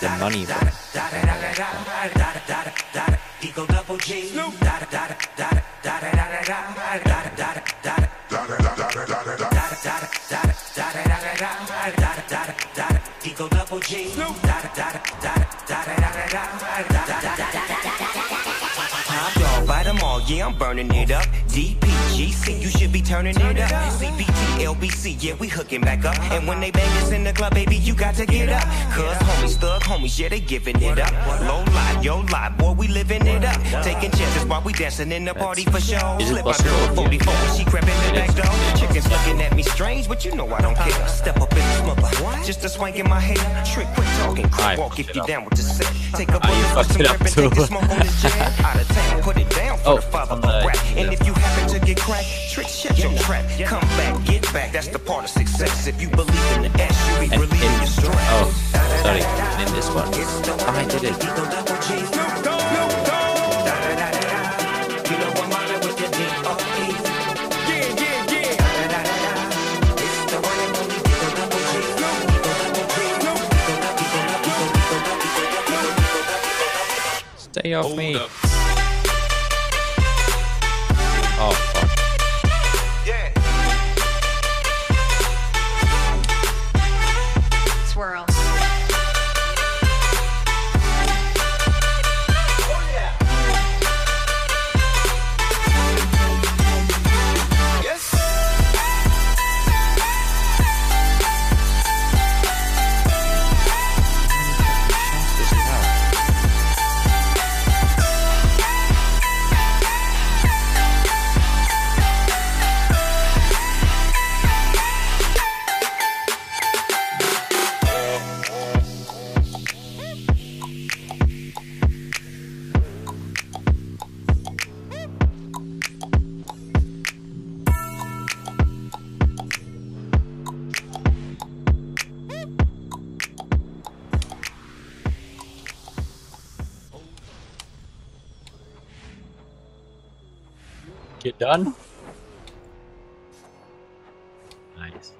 the money from. Top dog, buy them all, yeah, I'm burning it up. DPGC, you should be turning it up. CPT, LBC, yeah, we hooking back up. And when they bang us in the club, baby, you got to get up. Cause homies, thug homies, yeah, they giving it up. Low lie, yo lie, boy, we living it up. Taking chances while we dancing in the party for show. Slip my girl to- 44 when she crept in the back door. Chickens looking at me strange, but you know I don't care. Step up in the smother, just a swank in my hair. Trick, quick talking, quick walk if you down with the set. Take a bullet for some grip and take the smoke on this jam. Out of town, put it down for Oh, the father of rap. And if you happen to get cracked, trick, shut your trap. Come back, get back, success. If you believe in the S, you be And relieving in, your stress. oh, sorry, in this one. Oh, I did it. You know I'm mobbing with get done. Nice.